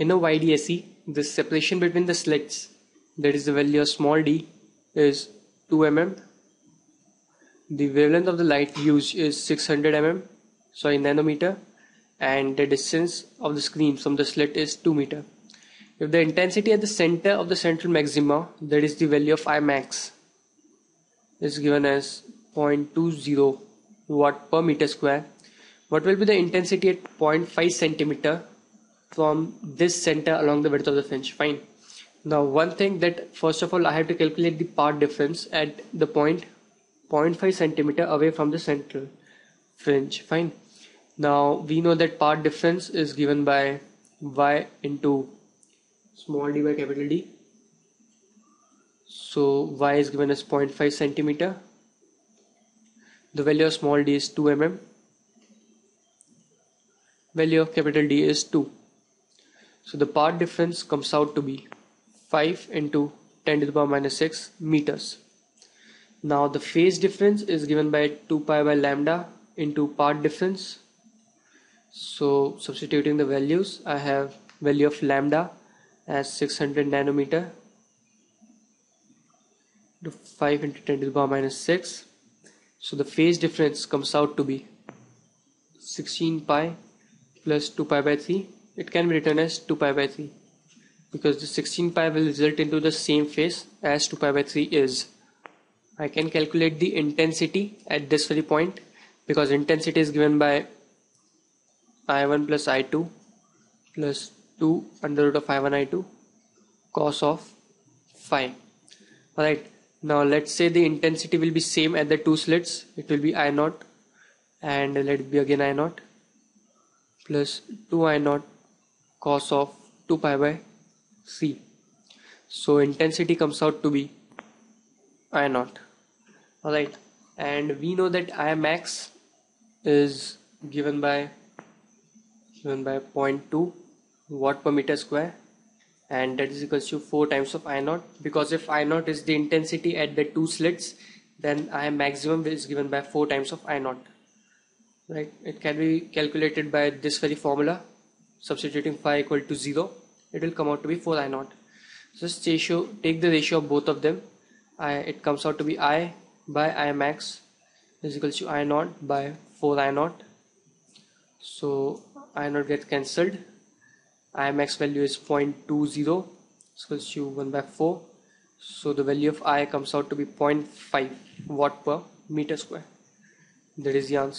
In a YDSE, the separation between the slits, that is the value of small d, is 2 mm. The wavelength of the light used is 600 mm, sorry nanometer, and the distance of the screen from the slit is 2 meter. If the intensity at the center of the central maxima, that is the value of I max, is given as 0.20 watt per meter square, what will be the intensity at 0.5 centimeter from this center along the width of the fringe? Fine. Now one thing that first of all I have to calculate the path difference at the point 0.5 centimeter away from the central fringe. Fine. Now we know that path difference is given by y into small d by capital D. So y is given as 0.5 centimeter. The value of small d is 2 mm. Value of capital D is 2. So the path difference comes out to be 5 into 10 to the power minus 6 meters. Now the phase difference is given by 2 pi by lambda into path difference. So substituting the values I have value of lambda as 600 nanometer to 5 into 10 to the power minus 6. So the phase difference comes out to be 16 pi plus 2 pi by 3 it can be written as 2 pi by 3 because the 16 pi will result into the same phase as 2 pi by 3 is. I can calculate the intensity at this very point because intensity is given by I1 plus I2 plus 2 under root of I1 I2 cos of phi. Alright, now let's say the intensity will be same at the two slits. It will be I 0 and let it be again I 0 plus 2 I 0 cos of 2 pi by c. So intensity comes out to be i naught. Alright. And we know that i max is given by given by 0.2 watt per meter square. And that is equal to 4 times of i naught. Because if i naught is the intensity at the two slits then i maximum is given by 4 times of i naught. Right? It can be calculated by this very formula substituting phi equal to 0 it will come out to be 4 i naught. Just ratio take the ratio of both of them. I, it comes out to be i by i max is equal to i naught by 4 i naught. So i naught gets cancelled. I max value is 0.20 equals to 1 by 4 so the value of i comes out to be 0.5 watt per meter square. That is the answer